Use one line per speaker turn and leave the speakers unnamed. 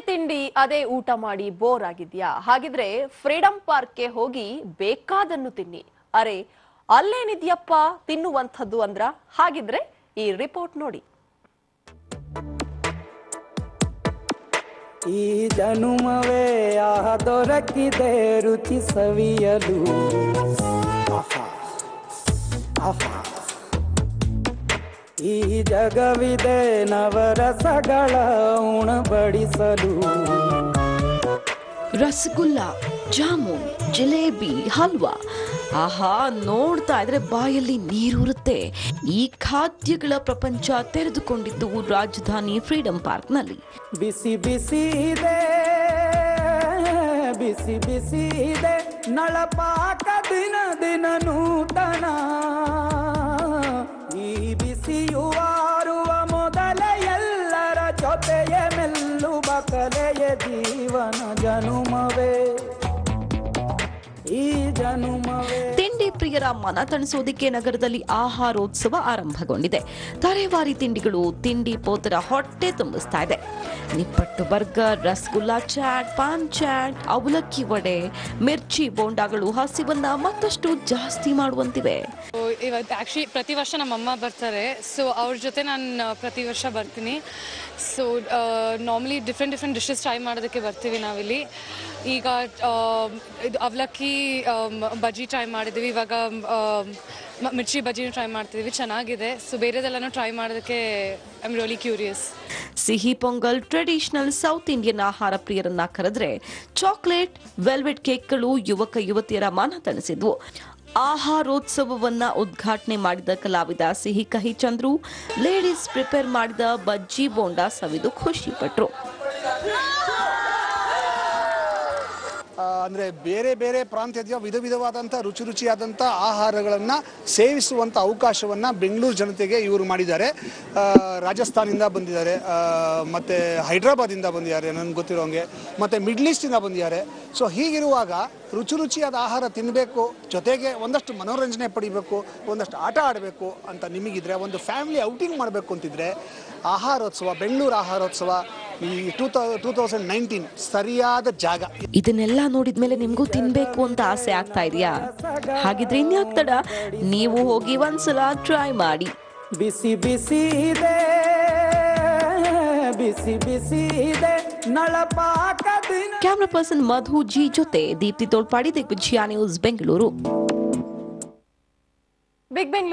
ತಿಂಡಿ ಅದೇ ಊಟ ಮಾಡಿ ಬೋರ್ ಆಗಿದ್ಯಾ? ಹಾಗಿದ್ರೆ ಫ್ರೀಡಂ ಪಾರ್ಕ್ಗೆ ಹೋಗಿ ಬೇಕಾದನ್ನು ತಿನ್ನಿ. ಅರೆ ಅಲ್ಲೇನಿದ್ಯಪ್ಪ ತಿನ್ನುವಂಥದ್ದು ಅಂದ್ರ? ಹಾಗಿದ್ರೆ ಈ ರಿಪೋರ್ಟ್ ನೋಡಿ.
ಈ ಜನುಮವೇ ಆಹ ದೊರಕಿದೆ ರುಚಿ ಸವಿಯಲು ಆಹಾ, ಆಹಾ. ಈ ಜಗವಿದೆ ನವರಸಗಳ ಉಣಬಡಿಸಲು.
ರಸಗುಲ್ಲ ಜಾಮೂನ್ ಜಿಲೇಬಿ ಹಲ್ವಾ. ಆಹಾ ನೋಡ್ತಾ ಇದ್ರೆ ಬಾಯಲ್ಲಿ ನೀರೂರುತ್ತೆ ಈ ಖಾದ್ಯಗಳ ಪ್ರಪಂಚ ತೆರೆದುಕೊಂಡಿದ್ದು ರಾಜಧಾನಿ ಫ್ರೀಡಂ ಪಾರ್ಕ್ನಲ್ಲಿ.
ಬಿಸಿ ಬಿಸಿ ಇದೆ ಬಿಸಿ ಬಿಸಿ ಇದೆ. ನಳಪಾಕ ದಿನ ದಿನ ನೂತನ. ಕಲೆಯ ಜೀವನ ಜನುಮವೇ ಈ ಜನುಮವೇ.
ತಿಂಡಿ ಪ್ರಿಯರ ಮನ ತಣಿಸೋದಿಕ್ಕೆ ನಗರದಲ್ಲಿ ಆಹಾರೋತ್ಸವ ಆರಂಭಗೊಂಡಿದೆ. ತರೇವಾರಿ ತಿಂಡಿಗಳು ತಿಂಡಿ ಪೋತರ ಹೊಟ್ಟೆ ತುಂಬಿಸ್ತಾ ಇದೆ. ನಿಪ್ಪಟ್ಟು ಬರ್ಗರ್ ರಸಗುಲ್ಲಾ ಚಾಟ್ ಪಾನ್ ಚಾಟ್ ಅವಲಕ್ಕಿ ವಡೆ ಮಿರ್ಚಿ ಬೋಂಡಾಗಳು ಹಸಿವನ್ನ ಮತ್ತಷ್ಟು ಜಾಸ್ತಿ ಮಾಡುವಂತಿವೆ.
ಇವತ್ತು ಆ್ಯಕ್ಚುಲಿ ಪ್ರತಿ ವರ್ಷ ನಮ್ಮಮ್ಮ ಬರ್ತಾರೆ. ಸೊ ಅವ್ರ ಜೊತೆ ನಾನು ಪ್ರತಿ ವರ್ಷ ಬರ್ತೀನಿ. So normally different different dishes try ಮಾಡೋದಕ್ಕೆ ಬರ್ತೀವಿ ನಾವಿಲ್ಲಿ. ಈಗ ಇದು ಅವಲಕ್ಕಿ ಬಜ್ಜಿ ಟ್ರೈ ಮಾಡಿದ್ವಿ ಇವಾಗ ಮಿರ್ಚಿ ಬಜ್ಜಿನೂ ಟ್ರೈ ಮಾಡ್ತಿದ್ವಿ ಚೆನ್ನಾಗಿದೆ. ಸೊ ಬೇರೆದೆಲ್ಲನೂ ಟ್ರೈ ಮಾಡೋದಕ್ಕೆ ಐ ಆಮ್ ರಿಯಲಿ ಕ್ಯೂರಿಯಸ್
ಸಿಹಿ ಪೊಂಗಲ್ ಟ್ರೆಡಿಷನಲ್ ಸೌತ್ ಇಂಡಿಯನ್ ಆಹಾರ ಪ್ರಿಯರನ್ನ ಕರೆದ್ರೆ ಚಾಕ್ಲೇಟ್ ವೆಲ್ವೆಟ್ ಕೇಕ್ಗಳು ಯುವಕ ಯುವತಿಯರ ಮಾನ ತಣಿಸಿದ್ವು ಆಹಾರೋತ್ಸವವನ್ನ ಉದ್ಘಾಟನೆ ಮಾಡಿದ ಕಲಾವಿದ ಸಿಹಿ ಕಹಿ ಚಂದ್ರು ಲೇಡೀಸ್ ಪ್ರಿಪೇರ್ ಮಾಡಿದ ಬಜ್ಜಿ ಬೋಂಡಾ ಸವಿದು ಖುಷಿ ಪಟ್ರು
ಆ, ಅಂದ್ರೆ ಬೇರೆ ಬೇರೆ ಪ್ರಾಂತ್ಯದ ವಿಧ ವಿಧವಾದಂಥ ರುಚಿ ರುಚಿಯಾದಂಥ ಆಹಾರಗಳನ್ನು ಸೇವಿಸುವಂಥ ಅವಕಾಶವನ್ನು ಬೆಂಗಳೂರು ಜನತೆಗೆ ಇವರು ಮಾಡಿದ್ದಾರೆ. ರಾಜಸ್ಥಾನಿಂದ ಬಂದಿದ್ದಾರೆ. ಮತ್ತೆ ಹೈದ್ರಾಬಾದಿಂದ ಬಂದಿದ್ದಾರೆ ನನಗೆ ಗೊತ್ತಿರೋಂಗೆ ಮತ್ತು ಮಿಡ್ಲ್ ಈಸ್ಟಿಂದ ಬಂದಿದ್ದಾರೆ. ಸೊ ಹೀಗಿರುವಾಗ ರುಚಿ ರುಚಿಯಾದ ಆಹಾರ ತಿನ್ನಬೇಕು ಜೊತೆಗೆ ಒಂದಷ್ಟು ಮನೋರಂಜನೆ ಪಡಿಬೇಕು, ಒಂದಷ್ಟು ಆಟ ಆಡಬೇಕು ಅಂತ ನಿಮಗಿದ್ರೆ, ಒಂದು ಫ್ಯಾಮಿಲಿ ಔಟಿಂಗ್ ಮಾಡಬೇಕು ಅಂತಿದ್ರೆ, ಆಹಾರೋತ್ಸವ, ಬೆಂಗಳೂರು ಆಹಾರೋತ್ಸವ ಈ ಟೂ ತೌ ಟೂ ತೌಸಂಡ್ ನೈನ್ಟೀನ್ ಸರಿಯಾದ ಜಾಗ.
ಇದನ್ನೆಲ್ಲ ನೋಡಿದ ಮೇಲೆ ನಿಮ್ಗೂ ತಿನ್ಬೇಕು ಅಂತ ಆಸೆ ಆಗ್ತಾ ಇದೆಯಾ? ಹಾಗಿದ್ರೆ ಇನ್ಯಾಕ್ ತಡ? ನೀವು ಹೋಗಿ ಒಂದ್ಸಲ ಟ್ರೈ ಮಾಡಿ.
ಬಿಸಿ ಬಿಸಿ ಇದೆ ಬಿಸಿ ಬಿಸಿ ಇದೆ ನಳಪಾಕ ದಿನ.
ಕ್ಯಾಮ್ರಾ ಪರ್ಸನ್ ಮಧು ಜಿ ಜೊತೆ ದೀಪ್ತಿ ತೋಳ್ಪಾಡಿ ದಿಗ್ವಿಜಯ ನ್ಯೂಸ್ ಬೆಂಗಳೂರು.
ಬಿಗ್ ಬೆಂಗಳೂರು